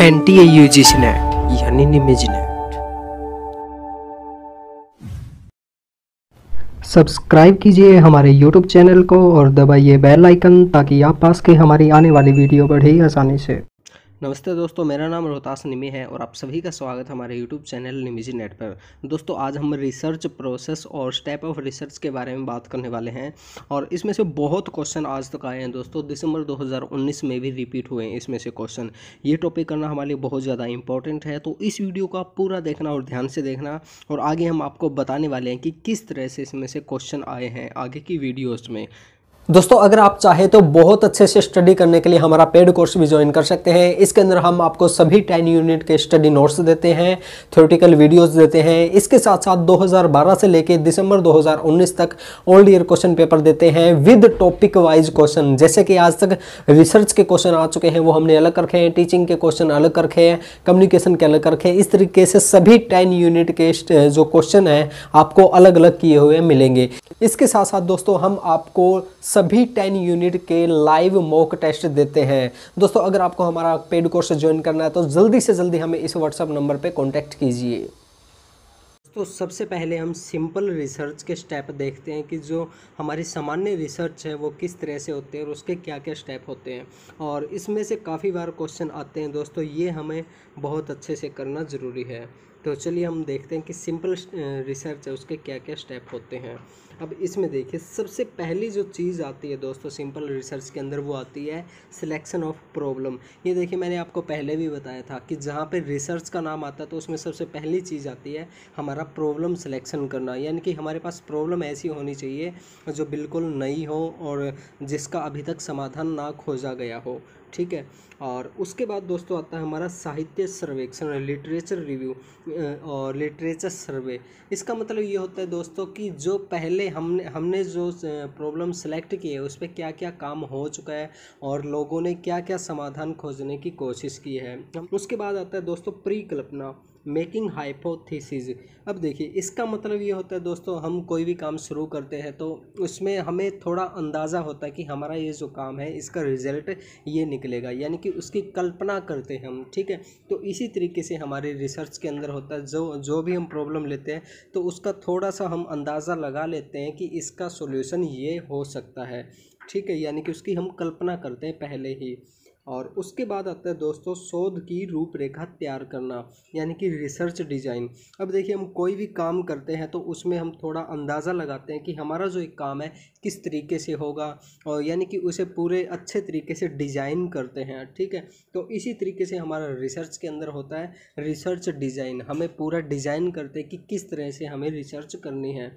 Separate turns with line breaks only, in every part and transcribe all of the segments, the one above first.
N एयूजिशन a U G C NET यानी निमेज act subscribe कीजिए हमारे यूट्यूब चैनल को और दबाइए बेल आइकन ताकि आप पास के हमारी आने वाली वीडियो बढ़े आसानी से। नमस्ते दोस्तों, मेरा नाम रोहतास निमी है और आप सभी का स्वागत हमारे यूट्यूब चैनल निमीजी नेट पर। दोस्तों, आज हम रिसर्च प्रोसेस और स्टेप ऑफ़ रिसर्च के बारे में बात करने वाले हैं और इसमें से बहुत क्वेश्चन आज तक आए हैं दोस्तों। दिसंबर 2019 में भी रिपीट हुए हैं इसमें से क्वेश्चन ये टॉपिक करना हमारे लिए बहुत ज़्यादा इंपॉर्टेंट है तो इस वीडियो को आप पूरा देखना और ध्यान से देखना और आगे हम आपको बताने वाले हैं कि किस तरह से इसमें से क्वेश्चन आए हैं आगे की वीडियोज़ में।
दोस्तों, अगर आप चाहे तो बहुत अच्छे से स्टडी करने के लिए हमारा पेड कोर्स भी ज्वाइन कर सकते हैं। इसके अंदर हम आपको सभी टेन यूनिट के स्टडी नोट्स देते हैं थ्योरेटिकल वीडियोस देते हैं। इसके साथ साथ 2012 से लेकर दिसंबर 2019 तक ओल्ड ईयर क्वेश्चन पेपर देते हैं विद टॉपिक वाइज क्वेश्चन जैसे कि आज तक रिसर्च के क्वेश्चन आ चुके हैं, वो हमने अलग रखे हैं टीचिंग के क्वेश्चन अलग रखे हैं कम्युनिकेशन के अलग रखे हैं। इस तरीके से सभी टेन यूनिट के जो क्वेश्चन हैं, आपको अलग अलग किए हुए मिलेंगे। इसके साथ साथ दोस्तों, हम आपको सभी टेन यूनिट के लाइव मॉक टेस्ट देते हैं। दोस्तों, अगर आपको हमारा पेड कोर्स ज्वाइन करना है तो जल्दी से जल्दी हमें इस व्हाट्सएप नंबर पर कॉन्टैक्ट कीजिए।
तो सबसे पहले हम सिंपल रिसर्च के स्टेप देखते हैं कि जो हमारी सामान्य रिसर्च है, वो किस तरह से होते हैं और उसके क्या क्या स्टेप होते हैं। और इसमें से काफ़ी बार क्वेश्चन आते हैं। दोस्तों, ये हमें बहुत अच्छे से करना ज़रूरी है। तो चलिए हम देखते हैं कि सिंपल रिसर्च है, उसके क्या क्या स्टेप होते हैं। अब इसमें देखिए, सबसे पहली जो चीज़ आती है दोस्तों, सिंपल रिसर्च के अंदर वो आती है सिलेक्शन ऑफ़ प्रॉब्लम। ये देखिए, मैंने आपको पहले भी बताया था कि जहाँ पे रिसर्च का नाम आता है तो उसमें सबसे पहली चीज़ आती है हमारा प्रॉब्लम सिलेक्शन करना। यानी कि हमारे पास प्रॉब्लम ऐसी होनी चाहिए जो बिल्कुल नई हो और जिसका अभी तक समाधान ना खोजा गया हो। ठीक है? और उसके बाद दोस्तों आता है हमारा साहित्य सर्वेक्षण लिटरेचर रिव्यू और लिटरेचर सर्वे इसका मतलब ये होता है दोस्तों कि जो पहले हमने हमने जो प्रॉब्लम सेलेक्ट की है उस पर क्या क्या काम हो चुका है और लोगों ने क्या क्या समाधान खोजने की कोशिश की है। उसके बाद आता है दोस्तों प्री कल्पना मेकिंग हाइपोथेसिस अब देखिए, इसका मतलब ये होता है दोस्तों, हम कोई भी काम शुरू करते हैं तो उसमें हमें थोड़ा अंदाज़ा होता है कि हमारा ये जो काम है, इसका रिज़ल्ट ये निकलेगा, यानी कि उसकी कल्पना करते हैं हम, ठीक है? तो इसी तरीके से हमारे रिसर्च के अंदर होता है, जो जो भी हम प्रॉब्लम लेते हैं तो उसका थोड़ा सा हम अंदाज़ा लगा लेते हैं कि इसका सोल्यूशन ये हो सकता है, ठीक है? यानी कि उसकी हम कल्पना करते हैं पहले ही। और उसके बाद आता है दोस्तों शोध की रूपरेखा तैयार करना, यानी कि रिसर्च डिज़ाइन अब देखिए हम कोई भी काम करते हैं तो उसमें हम थोड़ा अंदाज़ा लगाते हैं कि हमारा जो एक काम है, किस तरीके से होगा और यानी कि उसे पूरे अच्छे तरीके से डिज़ाइन करते हैं, ठीक है? तो इसी तरीके से हमारा रिसर्च के अंदर होता है रिसर्च डिज़ाइन हमें पूरा डिज़ाइन करते हैं कि किस तरह से हमें रिसर्च करनी है।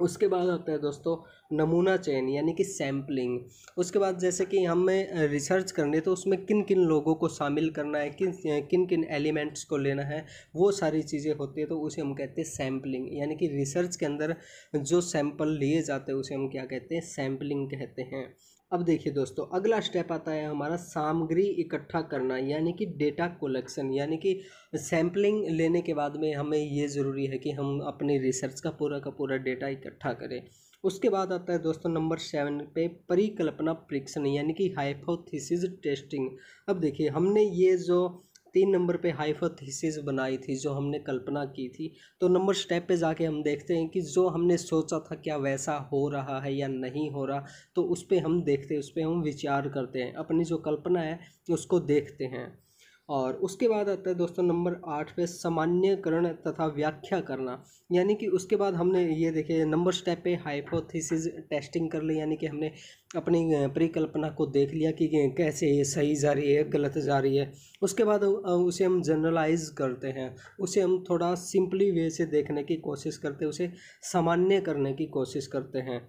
उसके बाद आता है दोस्तों नमूना चयन, यानी कि सैम्पलिंग उसके बाद जैसे कि हमें रिसर्च करनी तो उसमें किन किन लोगों को शामिल करना है, किन किन किन एलिमेंट्स को लेना है, वो सारी चीज़ें होती है तो उसे हम कहते हैं सैम्पलिंग यानी कि रिसर्च के अंदर जो सैंपल लिए जाते हैं, उसे हम क्या कहते हैं सैम्पलिंग कहते हैं। अब देखिए दोस्तों, अगला स्टेप आता है हमारा सामग्री इकट्ठा करना, यानी कि डेटा कलेक्शन यानी कि सैम्पलिंग लेने के बाद में हमें ये ज़रूरी है कि हम अपनी रिसर्च का पूरा का पूरा डेटा इकट्ठा करें। उसके बाद आता है दोस्तों नंबर सेवन पे परिकल्पना परीक्षण, यानी कि हाइपोथेसिस टेस्टिंग अब देखिए, हमने ये जो तीन नंबर पे हिसेज बनाई थी, जो हमने कल्पना की थी। तो नंबर स्टेप पे जाके हम देखते हैं कि जो हमने सोचा था क्या वैसा हो रहा है या नहीं हो रहा तो उस पर हम देखते हैं, उस पर हम विचार करते हैं। अपनी जो कल्पना है, उसको देखते हैं। और उसके बाद आता है दोस्तों नंबर आठ पे सामान्यकरण तथा व्याख्या करना। यानी कि उसके बाद हमने ये देखे, नंबर स्टेप पे हाइपोथेसिस टेस्टिंग कर ली, यानी कि हमने अपनी परिकल्पना को देख लिया कि कैसे ये सही जा रही है, गलत जा रही है। उसके बाद उसे हम जनरलाइज करते हैं। उसे हम थोड़ा सिंपली वे से देखने की कोशिश करते हैं, उसे सामान्य करने की कोशिश करते हैं।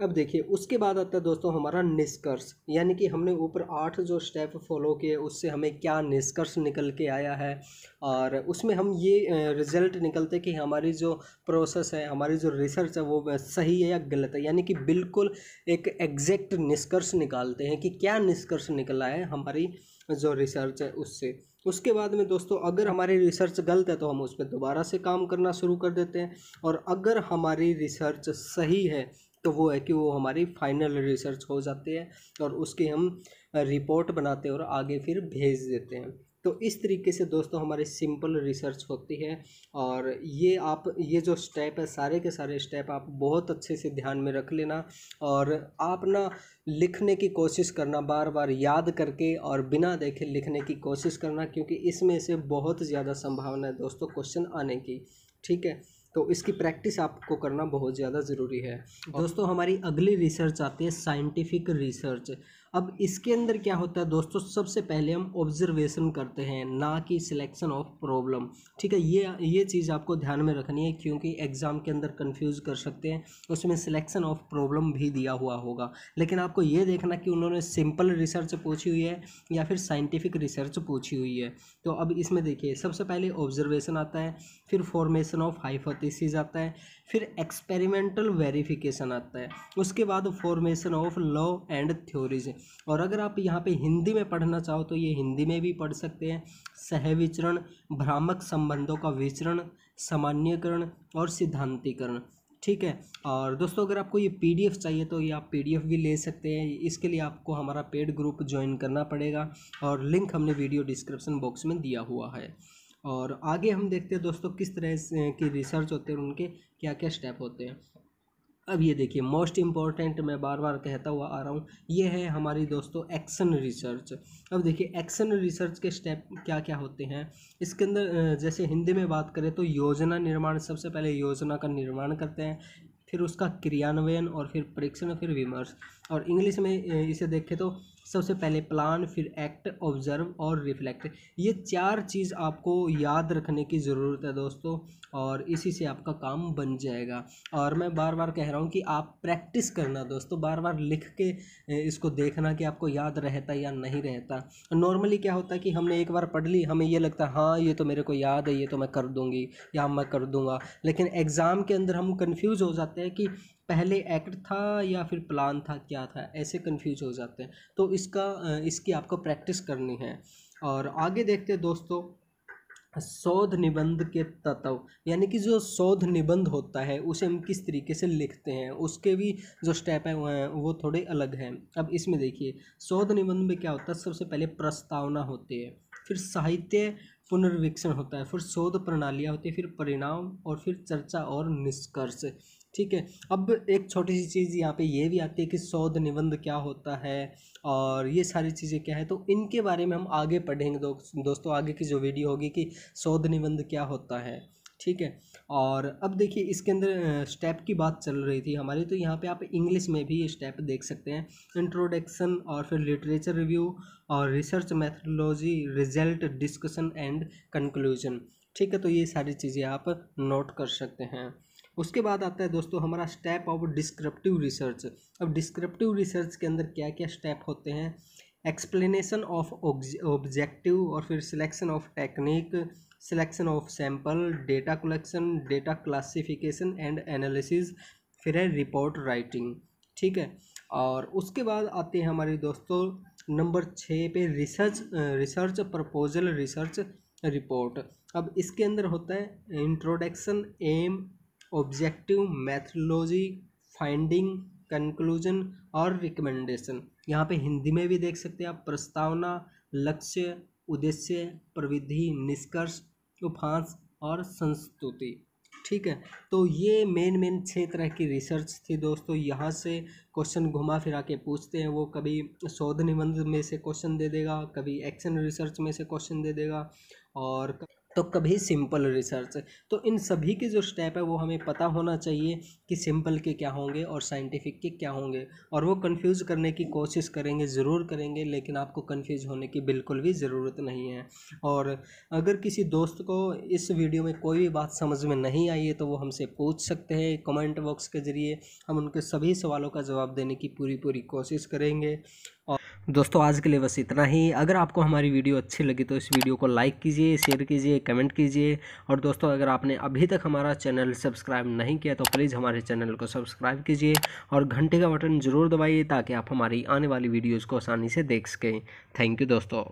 अब देखिए, उसके बाद आता है दोस्तों हमारा निष्कर्ष। यानी कि हमने ऊपर आठ जो स्टेप फॉलो किए, उससे हमें क्या निष्कर्ष निकल के आया है? और उसमें हम ये रिज़ल्ट निकलते कि हमारी जो प्रोसेस है, हमारी जो रिसर्च है, वो सही है या गलत है? यानी कि बिल्कुल एक एग्जैक्ट निष्कर्ष निकालते हैं कि क्या निष्कर्ष निकला है हमारी जो रिसर्च है उससे। उसके बाद में दोस्तों, अगर हमारी रिसर्च गलत है तो हम उस पर दोबारा से काम करना शुरू कर देते हैं। और अगर हमारी रिसर्च सही है तो वो है कि वो हमारी फाइनल रिसर्च हो जाती है और उसकी हम रिपोर्ट बनाते हैं और आगे फिर भेज देते हैं। तो इस तरीके से दोस्तों हमारी सिंपल रिसर्च होती है और ये आप, ये जो स्टेप है, सारे के सारे स्टेप आप बहुत अच्छे से ध्यान में रख लेना और आप ना लिखने की कोशिश करना, बार बार याद करके और बिना देखे लिखने की कोशिश करना, क्योंकि इसमें से बहुत ज़्यादा संभावना है दोस्तों क्वेश्चन आने की। ठीक है? तो इसकी प्रैक्टिस आपको करना बहुत ज़्यादा ज़रूरी है। दोस्तों हमारी अगली रिसर्च आती है साइंटिफिक रिसर्च। अब इसके अंदर क्या होता है दोस्तों, सबसे पहले हम ऑब्जर्वेशन करते हैं, ना कि सिलेक्शन ऑफ़ प्रॉब्लम ठीक है, ये ये चीज़ आपको ध्यान में रखनी है क्योंकि एग्ज़ाम के अंदर कंफ्यूज कर सकते हैं, उसमें सिलेक्शन ऑफ़ प्रॉब्लम भी दिया हुआ होगा। लेकिन आपको ये देखना कि उन्होंने सिंपल रिसर्च पूछी हुई है या फिर साइंटिफिक रिसर्च पूछी हुई है। तो अब इसमें देखिए, सबसे पहले ऑब्जर्वेशन आता है, फिर फॉर्मेशन ऑफ़ हाइपोथेसिस आता है, फिर एक्सपेरिमेंटल वेरिफिकेशन आता है, उसके बाद formation of law and theories और अगर आप यहाँ पे हिंदी में पढ़ना चाहो तो ये हिंदी में भी पढ़ सकते हैं। सहविचरण भ्रामक संबंधों का विचरण, सामान्यकरण और सिद्धांतिकरण। ठीक है? और दोस्तों, अगर आपको ये पीडीएफ चाहिए तो ये आप पीडीएफ भी ले सकते हैं। इसके लिए आपको हमारा पेड ग्रुप ज्वाइन करना पड़ेगा और लिंक हमने वीडियो डिस्क्रिप्शन बॉक्स में दिया हुआ है। और आगे हम देखते हैं दोस्तों, किस तरह की रिसर्च होते हैं उनके क्या क्या स्टेप होते हैं। अब ये देखिए मोस्ट इंपॉर्टेंट मैं बार बार कहता हुआ आ रहा हूँ, ये है हमारी दोस्तों एक्शन रिसर्च अब देखिए एक्शन रिसर्च के स्टेप क्या क्या होते हैं? इसके अंदर जैसे हिंदी में बात करें तो योजना निर्माण, सबसे पहले योजना का निर्माण करते हैं, फिर उसका क्रियान्वयन और फिर परीक्षण, फिर विमर्श। और इंग्लिश में इसे देखें तो सबसे पहले प्लान फिर एक्ट ऑब्ज़र्व और रिफ्लेक्ट ये चार चीज़ आपको याद रखने की ज़रूरत है दोस्तों और इसी से आपका काम बन जाएगा। और मैं बार बार कह रहा हूँ कि आप प्रैक्टिस करना दोस्तों बार बार लिख के इसको देखना कि आपको याद रहता या नहीं रहता। नॉर्मली क्या होता है कि हमने एक बार पढ़ ली, हमें ये लगता है हाँ ये तो मेरे को याद है, ये तो मैं कर दूँगी, या मैं कर दूँगा। लेकिन एग्ज़ाम के अंदर हम कन्फ्यूज़ हो जाते हैं कि पहले एक्ट था या फिर प्लान था, क्या था? ऐसे कंफ्यूज हो जाते हैं। तो इसका इसकी आपको प्रैक्टिस करनी है। और आगे देखते हैं दोस्तों, शोध निबंध के तत्व। यानी कि जो शोध निबंध होता है, उसे हम किस तरीके से लिखते हैं, उसके भी जो स्टेप हैं, वो थोड़े अलग हैं। अब इसमें देखिए, शोध निबंध में क्या होता है? सबसे पहले प्रस्तावना होती है, फिर साहित्य पुनर्वीक्षण होता है, फिर शोध प्रणालियाँ होती है, फिर परिणाम और फिर चर्चा और निष्कर्ष। ठीक है। अब एक छोटी सी चीज़ यहाँ पे ये भी आती है कि शोध निबंध क्या होता है और ये सारी चीज़ें क्या है तो इनके बारे में हम आगे पढ़ेंगे दो, दोस्तों आगे की जो वीडियो होगी कि शोध निबंध क्या होता है ठीक है। और अब देखिए इसके अंदर स्टेप की बात चल रही थी हमारी तो यहाँ पे आप इंग्लिश में भी ये स्टेप देख सकते हैं। इंट्रोडक्शन और फिर लिटरेचर रिव्यू और research methodology result discussion and conclusion ठीक है। तो ये सारी चीज़ें आप नोट कर सकते हैं। उसके बाद आता है दोस्तों हमारा स्टेप ऑफ़ डिस्क्रिप्टिव रिसर्च अब डिस्क्रिप्टिव रिसर्च के अंदर क्या क्या स्टेप होते हैं? एक्सप्लेनेशन ऑफ़ ऑब्जेक्टिव और फिर selection of technique selection of sample data collection data classification and analysis फिर है रिपोर्ट राइटिंग ठीक है? और उसके बाद आते हैं हमारे दोस्तों नंबर छः पे research research proposal research report अब इसके अंदर होता है introduction aim objective methodology, finding, conclusion और रिकमेंडेशन। यहाँ पे हिंदी में भी देख सकते हैं आप, प्रस्तावना, लक्ष्य, उद्देश्य, प्रविधि, निष्कर्ष उपहास और संस्तुति। ठीक है तो ये मेन मेन छः तरह की रिसर्च थी दोस्तों। यहाँ से क्वेश्चन घुमा फिरा के पूछते हैं, वो कभी शोध निबंध में से क्वेश्चन दे देगा, कभी एक्शन रिसर्च में से क्वेश्चन दे देगा और तो कभी सिंपल रिसर्च। तो इन सभी के जो स्टेप है, वो हमें पता होना चाहिए कि सिंपल के क्या होंगे और साइंटिफिक के क्या होंगे। और वो कंफ्यूज करने की कोशिश करेंगे, ज़रूर करेंगे, लेकिन आपको कंफ्यूज होने की बिल्कुल भी ज़रूरत नहीं है। और अगर किसी दोस्त को इस वीडियो में कोई भी बात समझ में नहीं आई है तो वो हमसे पूछ सकते हैं कमेंट बॉक्स के ज़रिए हम उनके सभी सवालों का जवाब देने की पूरी पूरी कोशिश करेंगे। और दोस्तों, आज के लिए बस इतना ही। अगर आपको हमारी वीडियो अच्छी लगी तो इस वीडियो को लाइक कीजिए, शेयर कीजिए, कमेंट कीजिए। और दोस्तों, अगर आपने अभी तक हमारा चैनल सब्सक्राइब नहीं किया तो प्लीज़ हमारे चैनल को सब्सक्राइब कीजिए और घंटे का बटन ज़रूर दबाइए, ताकि आप हमारी आने वाली वीडियोज़ को आसानी से देख सकें। थैंक यू दोस्तों।